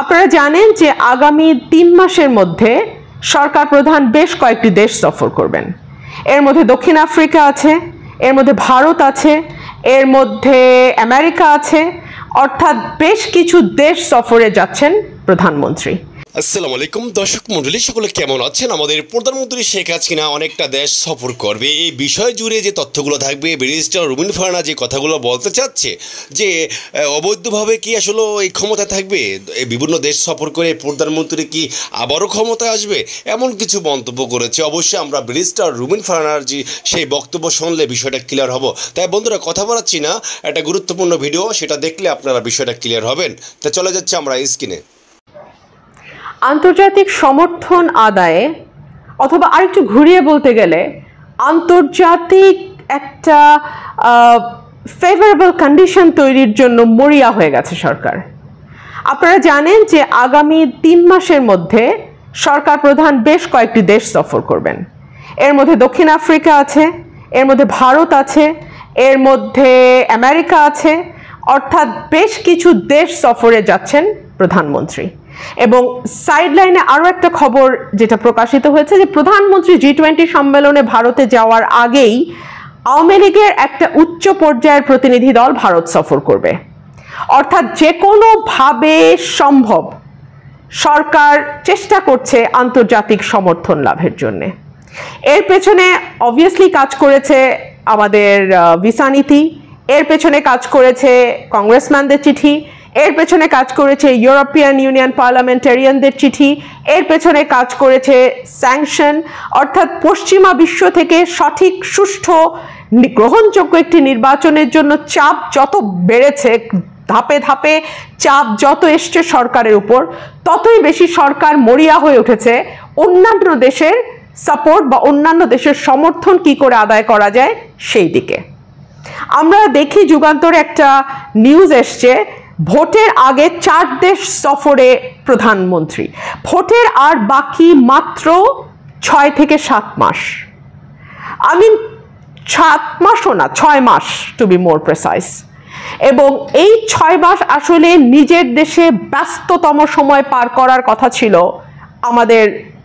আপনারা জানেন যে আগামী তিন মাসের মধ্যে সরকার প্রধান বেশ কয়েকটি দেশ সফর করবেন। এর মধ্যে দক্ষিণ আফ্রিকা আছে, এর মধ্যে ভারত আছে, এর মধ্যে আমেরিকা আছে, অর্থাৎ বেশ কিছু দেশ সফরে যাচ্ছেন প্রধানমন্ত্রী। আসসালামু আলাইকুম। দর্শক মন্ডলী, সকলে কেমন আছেন? আমাদের প্রধানমন্ত্রী শেখ হাসিনা অনেকটা দেশ সফর করবে। এই বিষয় জুড়ে যে তথ্যগুলো থাকবে, ব্যারিস্টার রুবিন ফারনা যে কথাগুলো বলতে চাচ্ছে, যে অবৈধভাবে কি আসলে এই ক্ষমতা থাকবে? বিভিন্ন দেশ সফর করে প্রধানমন্ত্রী কি আবারও ক্ষমতা আসবে? এমন কিছু মন্তব্য করেছে। অবশ্যই আমরা ব্যারিস্টার রুবিন ফারনার যে, সেই বক্তব্য শুনলে বিষয়টা ক্লিয়ার হব। তাই বন্ধুরা, কথা বলাচ্ছি না। একটা গুরুত্বপূর্ণ ভিডিও, সেটা দেখলে আপনারা বিষয়টা ক্লিয়ার হবেন। তা চলে যাচ্ছে আমরা স্ক্রিনে আন্তর্জাতিক সমর্থন আদায়ে অথবা আরেকটু ঘুরিয়ে বলতে গেলে আন্তর্জাতিক একটা ফেভারেবল কন্ডিশন তৈরির জন্য মরিয়া হয়ে গেছে সরকার। আপনারা জানেন যে আগামী তিন মাসের মধ্যে সরকার প্রধান বেশ কয়েকটি দেশ সফর করবেন। এর মধ্যে দক্ষিণ আফ্রিকা আছে, এর মধ্যে ভারত আছে, এর মধ্যে আমেরিকা আছে, অর্থাৎ বেশ কিছু দেশ সফরে যাচ্ছেন প্রধানমন্ত্রী। এবং সাইডলাইনে আরও একটা খবর যেটা প্রকাশিত হয়েছে যে প্রধানমন্ত্রী জি টোয়েন্টি সম্মেলনে ভারতে যাওয়ার আগেই আওয়ামী লীগের একটা উচ্চ পর্যায়ের প্রতিনিধি দল ভারত সফর করবে। অর্থাৎ যে কোনোভাবে সম্ভব সরকার চেষ্টা করছে আন্তর্জাতিক সমর্থন লাভের জন্যে। এর পেছনে অবভিয়াসলি কাজ করেছে আমাদের ভিসা নীতি। এর পেছনে কাজ করেছে কংগ্রেসম্যানদের চিঠি। এর পেছনে কাজ করেছে ইউরোপিয়ান ইউনিয়ন পার্লামেন্টারিয়ানদের চিঠি, এর পেছনে কাজ করেছে স্যাংশন, অর্থাৎ পশ্চিমা বিশ্ব থেকে সঠিক, সুষ্ঠু, গ্রহণযোগ্য একটি নির্বাচনের জন্য চাপ যত বেড়েছে, ধাপে ধাপে চাপ যত এসছে সরকারের উপর, ততই বেশি সরকার মরিয়া হয়ে উঠেছে। অন্যান্য দেশের সাপোর্ট বা অন্যান্য দেশের সমর্থন কি করে আদায় করা যায়, সেই দিকে। আমরা দেখি যুগান্তরে একটা নিউজ এসছে ভোটের আগে চার দেশ সফরে প্রধানমন্ত্রী। ভোটের আর বাকি মাত্র ছয় থেকে সাত মাস। আমি সাত মাসও না, ছয় মাস টু বি মোর প্রেসাইজ এবং এই ছয় মাস আসলে নিজের দেশে ব্যস্ততম সময় পার করার কথা ছিল আমাদের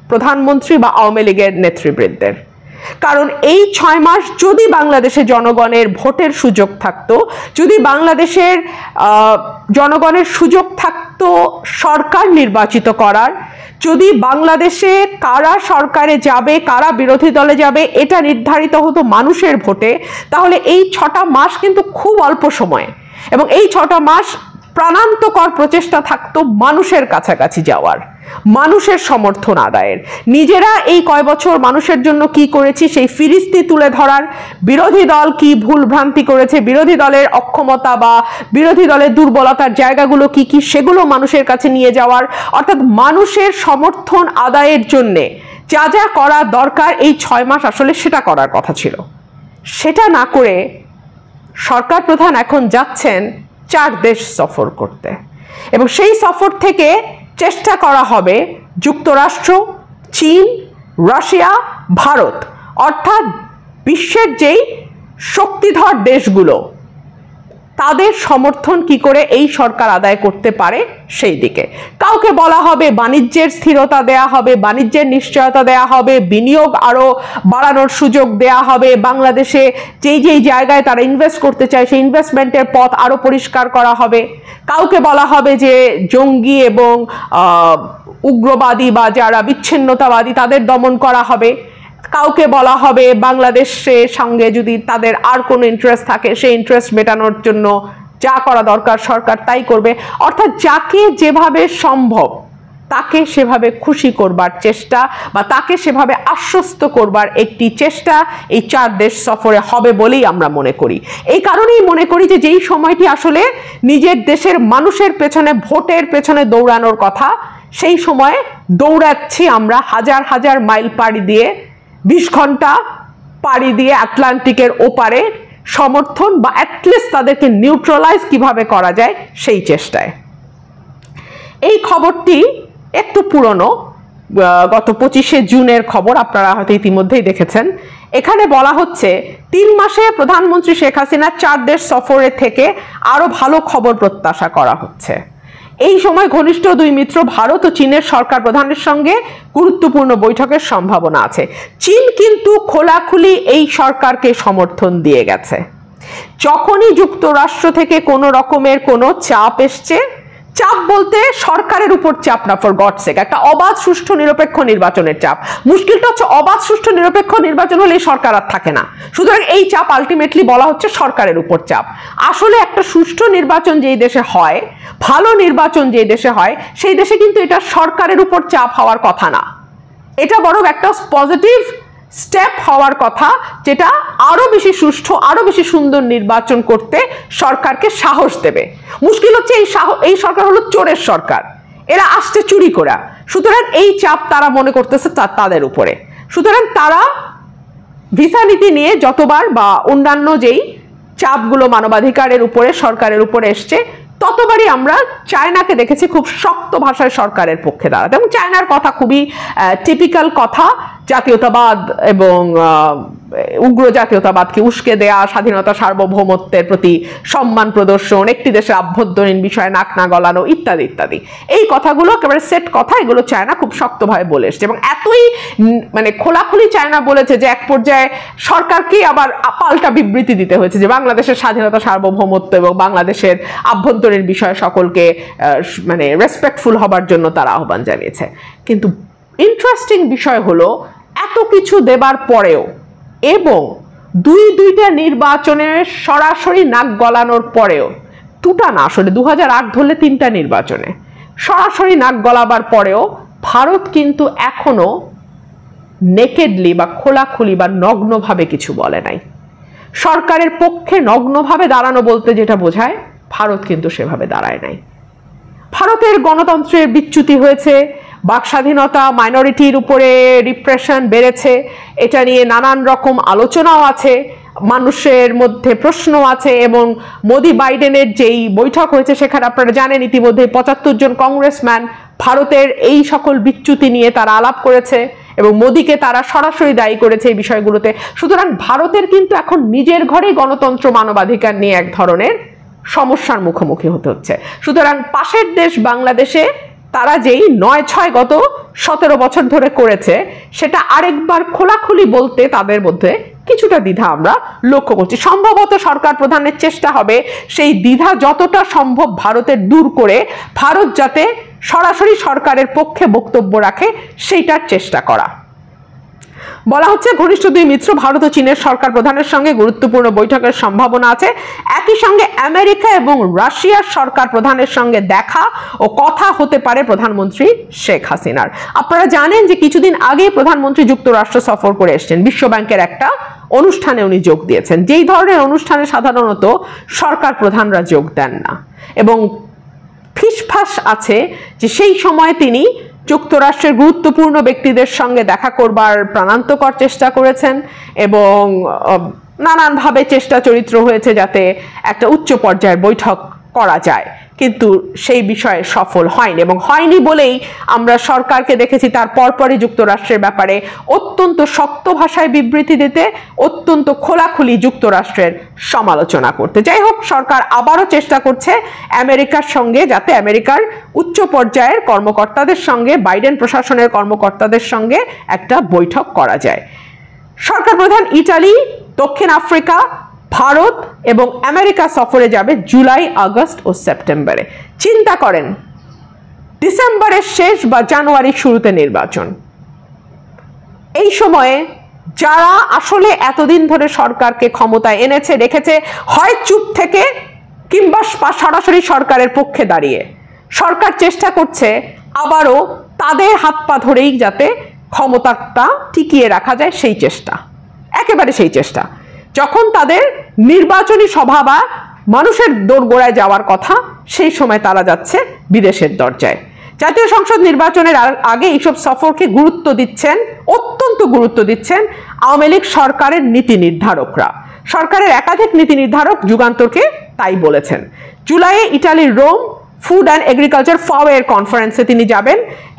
প্রধানমন্ত্রী বা আওয়ামী লীগের নেতৃবৃন্দের। কারণ এই ছয় মাস যদি বাংলাদেশে জনগণের ভোটের সুযোগ থাকতো, যদি বাংলাদেশের জনগণের সুযোগ থাকতো সরকার নির্বাচিত করার, যদি বাংলাদেশে কারা সরকারে যাবে, কারা বিরোধী দলে যাবে, এটা নির্ধারিত হতো মানুষের ভোটে, তাহলে এই ছটা মাস কিন্তু খুব অল্প সময়। এবং এই ছটা মাস প্রাণান্তকর প্রচেষ্টা থাকতো মানুষের কাছাকাছি যাওয়ার, মানুষের সমর্থন আদায়ের। নিজেরা এই কয় বছর মানুষের জন্য কি করেছি, সেই ফিরিস্তি তুলে ধরার বিরোধী দল কি ভুল ভ্রান্তি করেছে, বিরোধী দলের অক্ষমতা বা বিরোধী দলের দুর্বলতার জায়গাগুলো কি কি, সেগুলো মানুষের কাছে নিয়ে যাওয়ার। অর্থাৎ মানুষের সমর্থন আদায়ের জন্যে যা যা করা দরকার, এই ছয় মাস আসলে সেটা করার কথা ছিল। সেটা না করে সরকার প্রধান এখন যাচ্ছেন চার দেশ সফর করতে। এবং সেই সফর থেকে চেষ্টা করা হবে যুক্তরাষ্ট্র, চীন, রাশিয়া, ভারত। অর্থাৎ বিশ্বের যেই শক্তিধর দেশগুলো তাদের সমর্থন কি করে এই সরকার আদায় করতে পারে সেই দিকে। কাউকে বলা হবে বাণিজ্যের স্থিরতা দেয়া হবে, বাণিজ্যের নিশ্চয়তা দেয়া হবে, বিনিয়োগ আরও বাড়ানোর সুযোগ দেয়া হবে, বাংলাদেশে যেই যেই জায়গায় তারা ইনভেস্ট করতে চায় সেই ইনভেস্টমেন্টের পথ আরও পরিষ্কার করা হবে। কাউকে বলা হবে যে জঙ্গি এবং উগ্রবাদী বা যারা বিচ্ছিন্নতাবাদী তাদের দমন করা হবে। কাউকে বলা হবে বাংলাদেশের সঙ্গে যদি তাদের আর কোনো ইন্টারেস্ট থাকে, সেই ইন্টারেস্ট মেটানোর জন্য যা করা দরকার সরকার তাই করবে। অর্থাৎ যাকে যেভাবে সম্ভব, তাকে সেভাবে খুশি করবার চেষ্টা বা তাকে সেভাবে আশ্বস্ত করবার একটি চেষ্টা এই চার দেশ সফরে হবে বলেই আমরা মনে করি। এই কারণেই মনে করি যে যেই সময়টি আসলে নিজের দেশের মানুষের পেছনে, ভোটের পেছনে দৌড়ানোর কথা, সেই সময়ে দৌড়াচ্ছি আমরা হাজার হাজার মাইল পাড়ি দিয়ে বিশ ঘণ্টা পাড়ি দিয়ে আটলান্টিকের ওপারে সমর্থন বা অ্যাটলিস্ট তাদেরকে নিউট্রালাইজ কীভাবে করা যায় সেই চেষ্টায়। এই খবরটি একটু পুরনো গত পঁচিশে জুনের খবর আপনারা হয়তো ইতিমধ্যেই দেখেছেন। এখানে বলা হচ্ছে, তিন মাসে প্রধানমন্ত্রী শেখ হাসিনা চার দেশ সফরে থেকে আরও ভালো খবর প্রত্যাশা করা হচ্ছে। এই সময় ঘনিষ্ঠ দুই মিত্র ভারত ও চীনের সরকার প্রধানের সঙ্গে গুরুত্বপূর্ণ বৈঠকের সম্ভাবনা আছে। চীন কিন্তু খোলাখুলি এই সরকারকে সমর্থন দিয়ে গেছে। যখনই যুক্তরাষ্ট্র থেকে কোনো রকমের কোনো চাপ এসছে চাপ বলতে সরকারের উপর চাপ না ফর গডসেক একটা অবাধ, সুষ্ঠু, নিরপেক্ষ নির্বাচনের চাপ। মুশকিলটা হচ্ছে অবাধ, সুষ্ঠু, নিরপেক্ষ নির্বাচন হলে সরকার আর থাকে না। সুতরাং এই চাপ আলটিমেটলি বলা হচ্ছে সরকারের উপর চাপ। আসলে একটা সুষ্ঠু নির্বাচন যেই দেশে হয়, ভালো নির্বাচন যেই দেশে হয়, সেই দেশে কিন্তু এটা সরকারের উপর চাপ হওয়ার কথা না। এটা বরং একটা পজিটিভ স্টেপ হওয়ার কথা যেটা আরও বেশি সুষ্ঠু, আরও বেশি সুন্দর নির্বাচন করতে সরকারকে সাহস দেবে। মুশকিল হচ্ছে এই সাহ, এই সরকার হলো চোরের সরকার। এরা আসছে চুরি করা। সুতরাং এই চাপ তারা মনে করতেছে তাদের উপরে। সুতরাং তারা ভিসা নীতি নিয়ে যতবার বা অন্যান্য যেই চাপগুলো মানবাধিকারের উপরে, সরকারের উপরে এসছে, ততবারই আমরা চায়নাকে দেখেছি খুব শক্ত ভাষায় সরকারের পক্ষে দাঁড়াতে। এবং চায়নার কথা খুবই টিপিক্যাল কথা। জাতীয়তাবাদ এবং উগ্র জাতীয়তাবাদকে উস্কে দেয়া, স্বাধীনতা সার্বভৌমত্বের প্রতি সম্মান প্রদর্শন, একটি দেশের আভ্যন্তরীণ বিষয়ে নাক না গলানো ইত্যাদি ইত্যাদি। এই কথাগুলো একেবারে সেট কথা, এগুলো চায়না খুব শক্তভাবে বলে এসছে এবং এতই মানে খোলাখুলি চায়না বলেছে যে এক পর্যায়ে সরকারকেই আবার পাল্টা বিবৃতি দিতে হয়েছে যে বাংলাদেশের স্বাধীনতা, সার্বভৌমত্ব এবং বাংলাদেশের আভ্যন্তরীণ বিষয়ে সকলকে মানে রেসপেক্টফুল হবার জন্য তারা আহ্বান জানিয়েছে। কিন্তু ইন্টারেস্টিং বিষয় হলো এত কিছু দেবার পরেও এবং দুই দুইটা নির্বাচনে সরাসরি নাক গলানোর পরেও দুটা না, আসলে দু ধরলে তিনটা নির্বাচনে সরাসরি নাক গলাবার পরেও ভারত কিন্তু এখনও নেকেডলি বা খোলাখুলি বা নগ্নভাবে কিছু বলে নাই। সরকারের পক্ষে নগ্নভাবে দাঁড়ানো বলতে যেটা বোঝায়, ভারত কিন্তু সেভাবে দাঁড়ায় নাই। ভারতের গণতন্ত্রের বিচ্যুতি হয়েছে বাক স্বাধীনতা মাইনরিটির উপরে রিপ্রেশন বেড়েছে, এটা নিয়ে নানান রকম আলোচনাও আছে, মানুষের মধ্যে প্রশ্ন আছে এবং মোদি বাইডেনের যেই বৈঠক হয়েছে সেখানে আপনারা জানেন ইতিমধ্যে পঁচাত্তর জন কংগ্রেসম্যান ভারতের এই সকল বিচ্যুতি নিয়ে তারা আলাপ করেছে এবং মোদিকে তারা সরাসরি দায়ী করেছে এই বিষয়গুলোতে। সুতরাং ভারতের কিন্তু এখন নিজের ঘরেই গণতন্ত্র মানবাধিকার নিয়ে এক ধরনের সমস্যার মুখোমুখি হতে হচ্ছে। সুতরাং পাশের দেশ বাংলাদেশে তারা যেই নয় ছয় গত সতেরো বছর ধরে করেছে, সেটা আরেকবার খোলাখুলি বলতে তাদের মধ্যে কিছুটা দ্বিধা আমরা লক্ষ্য করছি। সম্ভবত সরকার প্রধানের চেষ্টা হবে সেই দ্বিধা যতটা সম্ভব ভারতের দূর করে, ভারত যাতে সরাসরি সরকারের পক্ষে বক্তব্য রাখে, সেইটার চেষ্টা করা। বলা হচ্ছে ঘনিষ্ঠ দুই মিত্র ভারত ও চীনের সরকার প্রধানের সঙ্গে গুরুত্বপূর্ণ বৈঠকের সম্ভাবনা আছে। একই সঙ্গে আমেরিকা এবং রাশিয়ার সরকার প্রধানের সঙ্গে দেখা ও কথা হতে পারে প্রধানমন্ত্রী শেখ হাসিনার। আপনারা জানেন যে কিছুদিন আগে প্রধানমন্ত্রী যুক্তরাষ্ট্র সফর করে এসেছেন। বিশ্বব্যাংকের একটা অনুষ্ঠানে উনি যোগ দিয়েছেন। যেই ধরনের অনুষ্ঠানে সাধারণত সরকার প্রধানরা যোগ দেন না। এবং ফিসফাস আছে যে সেই সময় তিনি যুক্তরাষ্ট্রের গুরুত্বপূর্ণ ব্যক্তিদের সঙ্গে দেখা করবার প্রাণান্তকর চেষ্টা করেছেন এবং নানানভাবে চেষ্টা চরিত্র হয়েছে যাতে একটা উচ্চ পর্যায়ের বৈঠক করা যায়। কিন্তু সেই বিষয়ে সফল হয়নি এবং হয়নি বলেই আমরা সরকারকে দেখেছি তার পরপরই যুক্তরাষ্ট্রের ব্যাপারে অত্যন্ত শক্ত ভাষায় বিবৃতি দিতে, অত্যন্ত খোলাখুলি যুক্তরাষ্ট্রের সমালোচনা করতে। যাই হোক, সরকার আবারও চেষ্টা করছে আমেরিকার সঙ্গে যাতে আমেরিকার উচ্চ পর্যায়ের কর্মকর্তাদের সঙ্গে, বাইডেন প্রশাসনের কর্মকর্তাদের সঙ্গে একটা বৈঠক করা যায়। সরকার প্রধান ইটালি, দক্ষিণ আফ্রিকা ভারত এবং আমেরিকা সফরে যাবে জুলাই, আগস্ট ও সেপ্টেম্বরে। চিন্তা করেন, ডিসেম্বরের শেষ বা জানুয়ারির শুরুতে নির্বাচন। এই সময়ে যারা আসলে এতদিন ধরে সরকারকে ক্ষমতায় এনেছে, রেখেছে, হয় চুপ থেকে কিংবা সরাসরি সরকারের পক্ষে দাঁড়িয়ে। সরকার চেষ্টা করছে আবারও তাদের হাত পা ধরেই যাতে ক্ষমতাটা টিকিয়ে রাখা যায় সেই চেষ্টা। একেবারে সেই চেষ্টা। যখন তাদের নির্বাচনী সভা বা মানুষের দোরগোড়ায় যাওয়ার কথা, সেই সময় তারা যাচ্ছে বিদেশের দরজায়। জাতীয় সংসদ নির্বাচনের আগে এইসব সফরকে গুরুত্ব দিচ্ছেন, অত্যন্ত গুরুত্ব দিচ্ছেন আওয়ামী লীগ সরকারের নীতি নির্ধারকরা। সরকারের একাধিক নীতি নির্ধারক যুগান্তরকে তাই বলেছেন। জুলাইয়ে ইটালির রোম ফুড অ্যান্ড এগ্রিকালচার ফাওয়ের কনফারেন্সে তিনি যাবেন।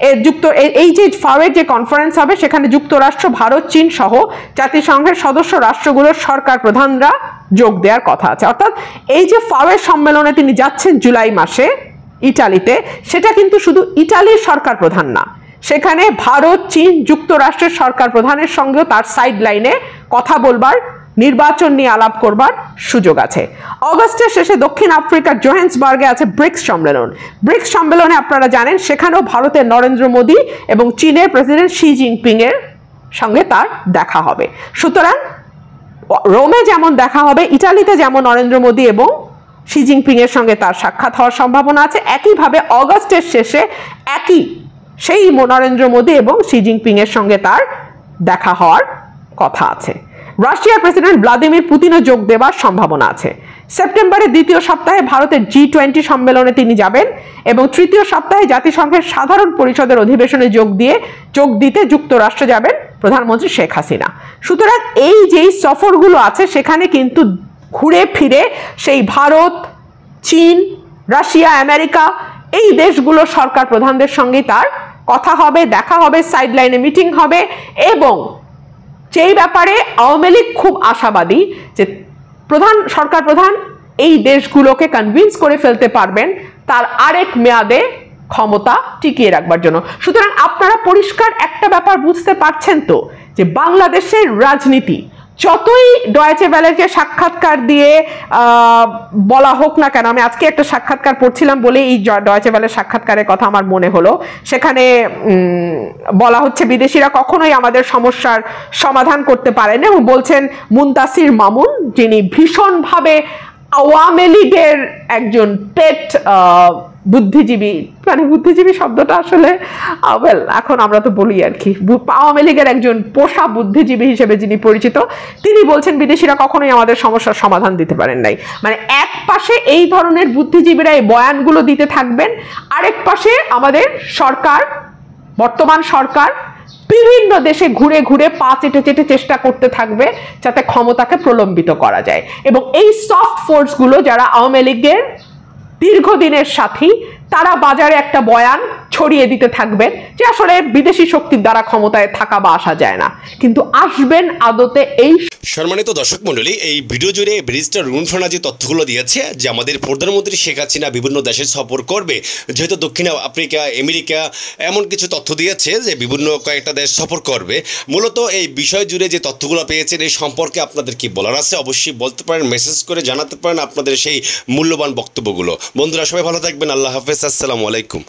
এর যুক্ত এই যে ফাওয়ের যে কনফারেন্স হবে, সেখানে যুক্তরাষ্ট্র, ভারত, চীন সহ জাতিসংঘের সদস্য রাষ্ট্রগুলোর সরকার প্রধানরা যোগ দেওয়ার কথা আছে। অর্থাৎ এই যে ফাওয়ের সম্মেলনে তিনি যাচ্ছেন জুলাই মাসে ইটালিতে, সেটা কিন্তু শুধু ইটালির সরকার প্রধান না। সেখানে ভারত, চীন, যুক্তরাষ্ট্রের সরকার প্রধানের সঙ্গেও তার সাইড লাইনে কথা বলবার নির্বাচন নিয়ে আলাপ করবার সুযোগ আছে। অগস্টের শেষে দক্ষিণ আফ্রিকার জোহেন্সবার্গে আছে ব্রিক্স সম্মেলন। ব্রিক্স সম্মেলনে আপনারা জানেন, সেখানেও ভারতের নরেন্দ্র মোদী এবং চীনের প্রেসিডেন্ট শি জিনপিং এর সঙ্গে তার দেখা হবে। সুতরাং, রোমে যেমন দেখা হবে, ইটালিতে যেমন নরেন্দ্র মোদী এবং শি জিনপিং এর সঙ্গে তার সাক্ষাৎ হওয়ার সম্ভাবনা আছে, একইভাবে অগস্টের শেষে একই সেই নরেন্দ্র মোদী এবং শি জিনপিং এর সঙ্গে তার দেখা হওয়ার কথা আছে। রাশিয়ার প্রেসিডেন্ট ভ্লাদিমির পুতিনও যোগ দেওয়ার সম্ভাবনা আছে। সেপ্টেম্বরের দ্বিতীয় সপ্তাহে ভারতের জি টোয়েন্টি সম্মেলনে তিনি যাবেন এবং তৃতীয় সপ্তাহে জাতিসংঘের সাধারণ পরিষদের অধিবেশনে যোগ দিয়ে যোগ দিতে যুক্তরাষ্ট্র যাবেন প্রধানমন্ত্রী শেখ হাসিনা। সুতরাং এই যেই সফরগুলো আছে, সেখানে কিন্তু ঘুরে ফিরে সেই ভারত, চীন, রাশিয়া, আমেরিকা, এই দেশগুলো সরকার প্রধানদের সঙ্গেই তার কথা হবে, দেখা হবে সাইডলাইনে মিটিং হবে এবং যেই ব্যাপারে আওয়ামী লীগ খুব আশাবাদী যে প্রধান, সরকার প্রধান এই দেশগুলোকে কনভিন্স করে ফেলতে পারবেন, তার আরেক মেয়াদে ক্ষমতা টিকিয়ে রাখবার জন্য। সুতরাং আপনারা পরিষ্কার একটা ব্যাপার বুঝতে পারছেন তো, যে বাংলাদেশের রাজনীতি যতই ডয়েচে ভ্যালেকে সাক্ষাৎকার দিয়ে বলা হোক না কেন, আমি আজকে একটা সাক্ষাৎকার পড়ছিলাম বলে এই ডয়েচে ভ্যালের সাক্ষাৎকারের কথা আমার মনে হলো। সেখানে বলা হচ্ছে বিদেশিরা কখনোই আমাদের সমস্যার সমাধান করতে পারেন এবং বলছেন মুন্তাসির মামুন, যিনি ভীষণভাবে আওয়ামী লীগের একজন পেট বুদ্ধিজীবী মানে বুদ্ধিজীবী শব্দটা আসলে ওয়েল এখন আমরা তো বলি আর কি। আওয়ামী লীগের একজন পোষা বুদ্ধিজীবী হিসেবে যিনি পরিচিত, তিনি বলছেন বিদেশিরা কখনোই আমাদের সমস্যার সমাধান দিতে পারেন নাই। মানে এক পাশে এই ধরনের বুদ্ধিজীবীরা এই বয়ানগুলো দিতে থাকবেন, আরেক পাশে আমাদের সরকার, বর্তমান সরকার বিভিন্ন দেশে ঘুরে ঘুরে পা চেটে চেটে চেষ্টা করতে থাকবে যাতে ক্ষমতাকে প্রলম্বিত করা যায়। এবং এই সফট ফোর্সগুলো যারা আওয়ামী লীগের দীর্ঘদিনের সাথী, তারা বাজারে একটা বয়ান ছড়িয়ে দিতে থাকবেন যে আসলে বিদেশি শক্তির দ্বারা ক্ষমতায় থাকা বা আসা যায় না। কিন্তু আসবেন আদতে এই সম্মানিত দর্শক মন্ডলী এই ভিডিও জুড়ে ব্রিজটা রুন ফানা যে তথ্যগুলো দিয়েছে যে আমাদের প্রধানমন্ত্রী শেখ হাসিনা বিভিন্ন দেশে সফর করবে। যেহেতু দক্ষিণ আফ্রিকা, আমেরিকা এমন কিছু তথ্য দিয়েছে যে বিভিন্ন কয়েকটা দেশ সফর করবে। মূলত এই বিষয় জুড়ে যে তথ্যগুলো পেয়েছেন, এই সম্পর্কে আপনাদের কি বলার আছে? অবশ্যই বলতে পারেন মেসেজ করে জানাতে পারেন আপনাদের সেই মূল্যবান বক্তব্যগুলো। বন্ধুরা সবাই ভালো থাকবেন। আল্লাহ হাফেজ আসসালামু আলাইকুম।